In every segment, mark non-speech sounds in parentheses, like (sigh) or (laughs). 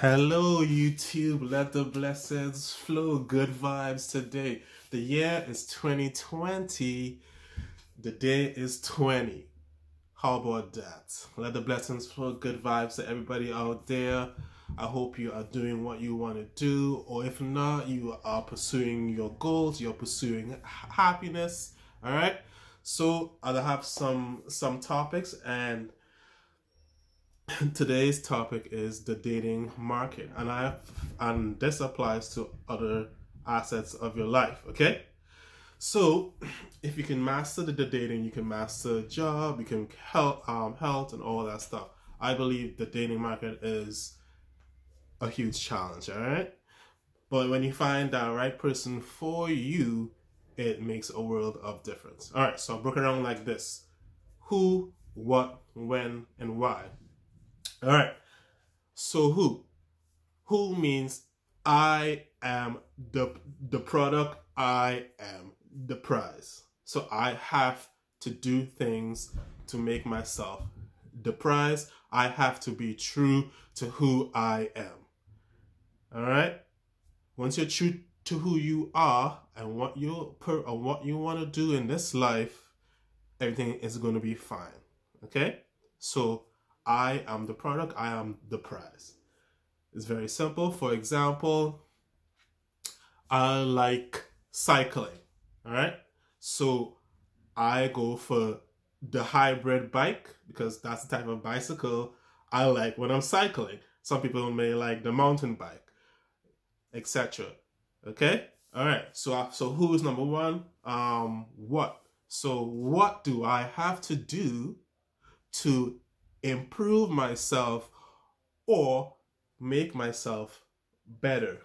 Hello, YouTube. Let the blessings flow. Good vibes today. The year is 2020. The day is 20. How about that? Let the blessings flow. Good vibes to everybody out there. I hope you are doing what you want to do, or if not, you are pursuing your goals. You're pursuing happiness. All right. So I'll have some some topics and (laughs) today's topic is the dating market and i and this applies to other assets of your life okay? So (clears throat) if you can master the, the dating you can master job you can help um health and all that stuff i believe the dating market is a huge challenge all right but when you find that right person for you it makes a world of difference. All right so i broke it down like this. Who what when and why all right. So who? Who means I am the the product. I am the prize. So I have to do things to make myself the prize. I have to be true to who I am. All right. Once you're true to who you are and what you per or what you want to do in this life, everything is going to be fine. Okay. So I am the product, I am the prize. It's very simple. For example, I like cycling, all right? So I go for the hybrid bike because that's the type of bicycle I like when I'm cycling. Some people may like the mountain bike, etc. Okay? All right. So so who is number 1? Um what? So what do I have to do to improve myself or make myself better.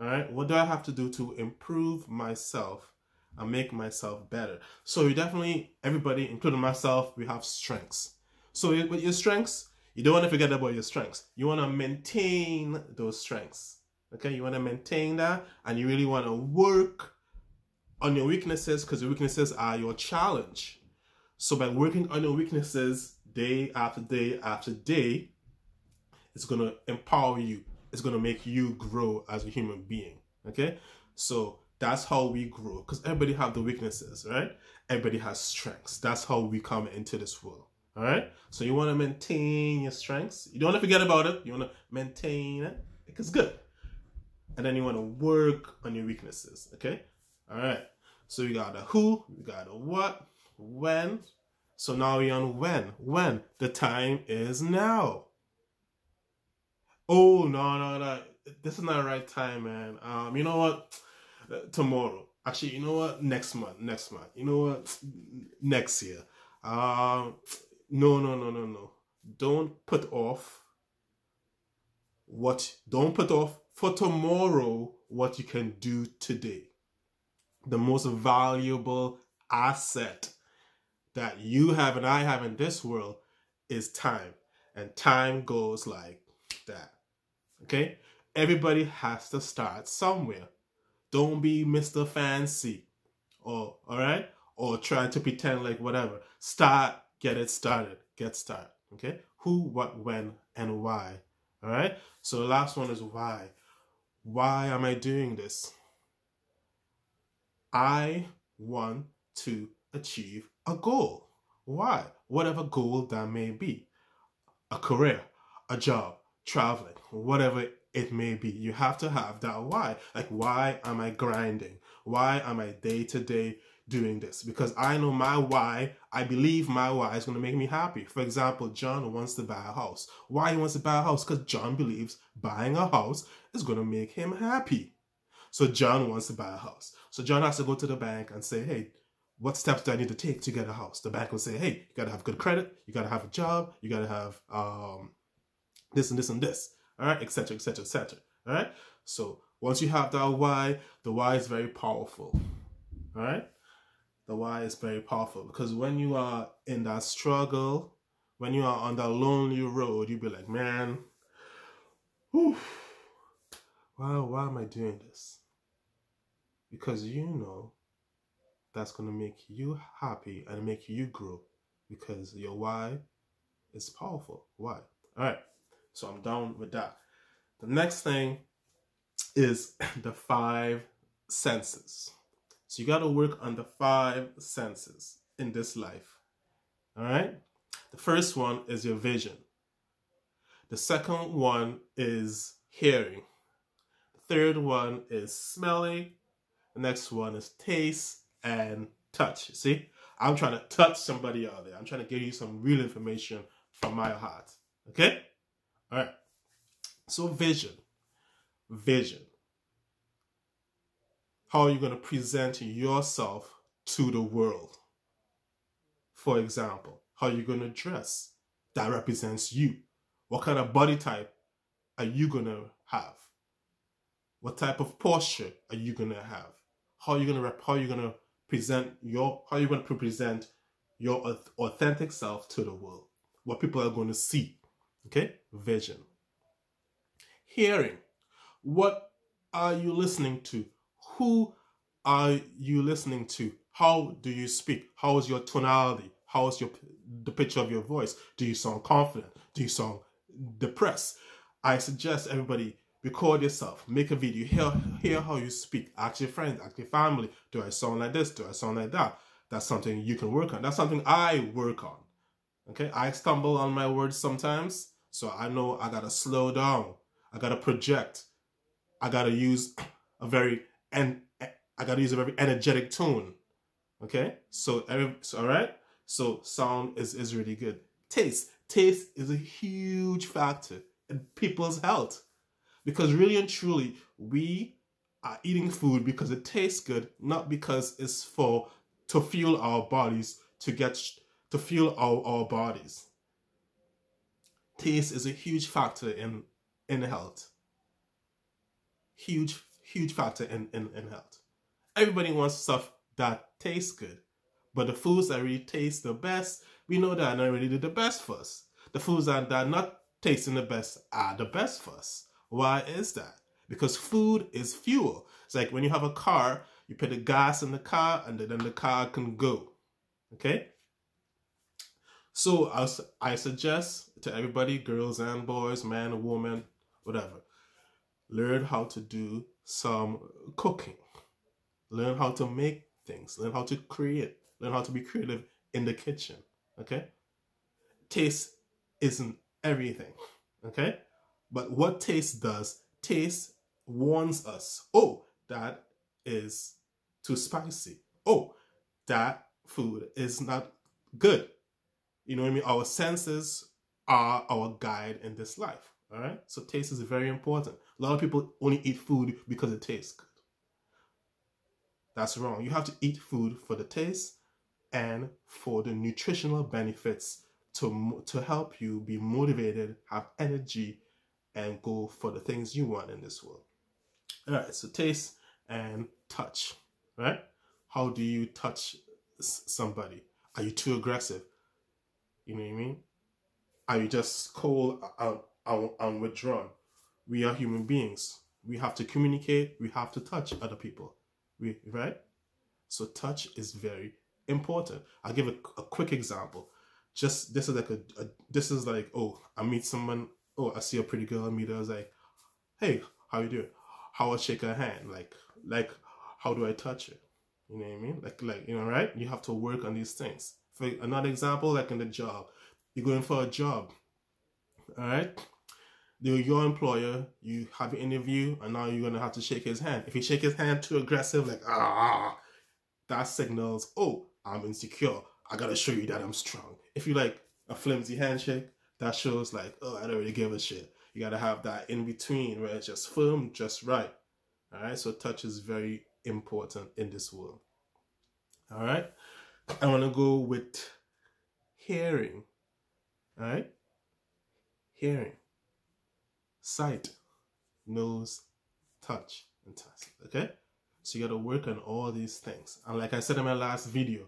All right, what do I have to do to improve myself and make myself better? So you definitely, everybody, including myself, we have strengths. So with your strengths, you don't want to forget about your strengths. You want to maintain those strengths. Okay, you want to maintain that and you really want to work on your weaknesses because your weaknesses are your challenge. So by working on your weaknesses day after day after day, it's going to empower you. It's going to make you grow as a human being. Okay? So that's how we grow because everybody have the weaknesses, right? Everybody has strengths. That's how we come into this world. All right? So you want to maintain your strengths. You don't want to forget about it. You want to maintain it. It's good. And then you want to work on your weaknesses. Okay? All right. So we got a who, we got a what, when. So now we're on when. When? The time is now. Oh, no, no, no. This is not the right time, man. Um, you know what? Uh, tomorrow. Actually, you know what? Next month. Next month. You know what? Next year. Um, no, no, no, no, no. Don't put off what, don't put off for tomorrow what you can do today. The most valuable asset that you have and I have in this world is time. And time goes like that. Okay? Everybody has to start somewhere. Don't be Mr. Fancy or all right? Or try to pretend like whatever. Start, get it started. Get started. Okay? Who, what, when, and why. All right? So the last one is why. Why am I doing this? I want to achieve a goal. Why? Whatever goal that may be. A career, a job, traveling, whatever it may be. You have to have that why. Like, why am I grinding? Why am I day to day doing this? Because I know my why. I believe my why is going to make me happy. For example, John wants to buy a house. Why he wants to buy a house? Because John believes buying a house is going to make him happy. So John wants to buy a house. So John has to go to the bank and say, hey, what steps do I need to take to get a house? The bank will say, hey, you gotta have good credit, you gotta have a job, you gotta have um, this and this and this, all right, etc., etc., etc. All right. So once you have that why, the why is very powerful. All right. The why is very powerful because when you are in that struggle, when you are on that lonely road, you be like, man, whew, why, why am I doing this? Because you know that's going to make you happy and make you grow because your why is powerful. Why? All right. So I'm down with that. The next thing is (coughs) the five senses. So you got to work on the five senses in this life. All right? The first one is your vision. The second one is hearing. The third one is smelling. The next one is taste and touch. See, I'm trying to touch somebody out there. I'm trying to give you some real information from my heart. Okay? All right. So, vision. Vision. How are you going to present yourself to the world? For example, how are you going to dress? That represents you. What kind of body type are you going to have? What type of posture are you going to have? How are you going to rep- how are you going to present your how are you going to present your authentic self to the world? What people are going to see. Okay? Vision. Hearing. What are you listening to? Who are you listening to? How do you speak? How is your tonality? How is your the pitch of your voice? Do you sound confident? Do you sound depressed? I suggest everybody record yourself, make a video, hear, hear how you speak, ask your friends, ask your family, do I sound like this? Do I sound like that? That's something you can work on. That's something I work on. Okay, I stumble on my words sometimes, so I know I gotta slow down. I gotta project. I gotta use a very and I gotta use a very energetic tone. Okay, so every so, all right. So sound is is really good. Taste, taste is a huge factor in people's health. Because really and truly, we are eating food because it tastes good, not because it's for to fuel our bodies, to get to fuel our, our bodies. Taste is a huge factor in in health. Huge, huge factor in, in, in health. Everybody wants stuff that tastes good. But the foods that really taste the best, we know that are not really the best for us. The foods that, that are not tasting the best are the best for us. Why is that? Because food is fuel. It's like when you have a car, you put the gas in the car and then the car can go. Okay? So I suggest to everybody, girls and boys, man, or woman, whatever, learn how to do some cooking. Learn how to make things. Learn how to create. Learn how to be creative in the kitchen. Okay? Taste isn't everything. Okay? But what taste does, taste warns us, oh, that is too spicy. Oh, that food is not good. You know what I mean? Our senses are our guide in this life. All right. So taste is very important. A lot of people only eat food because it tastes good. That's wrong. You have to eat food for the taste and for the nutritional benefits to to help you be motivated, have energy, and go for the things you want in this world. All right, so taste and touch, right? How do you touch somebody? Are you too aggressive? You know what I mean? Are you just cold uh, and, and withdrawn? We are human beings. We have to communicate. We have to touch other people. We right? So touch is very important. I'll give a, a quick example. Just this is like a, a this is like oh I meet someone oh, I see a pretty girl, I meet her, I was like, hey, how you doing? How I shake her hand? Like, like, how do I touch her? You know what I mean? Like, like, you know, right? You have to work on these things. For another example, like in the job, you're going for a job, all right? You're your employer, you have an interview, and now you're gonna have to shake his hand. If you shake his hand too aggressive, like ah, that signals, oh, I'm insecure. I gotta show you that I'm strong. If you like a flimsy handshake, that shows like, oh, I don't really give a shit. You gotta have that in between where it's just firm, just right. All right, so touch is very important in this world. All right, I want to go with hearing. All right, hearing, sight, nose, touch, and taste. Okay, so you got to work on all these things. And like I said in my last video,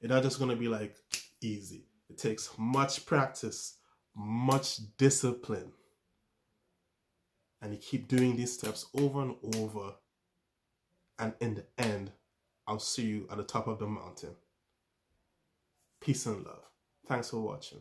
it's not just gonna be like easy. It takes much practice much discipline. And you keep doing these steps over and over. And in the end, I'll see you at the top of the mountain. Peace and love. Thanks for watching.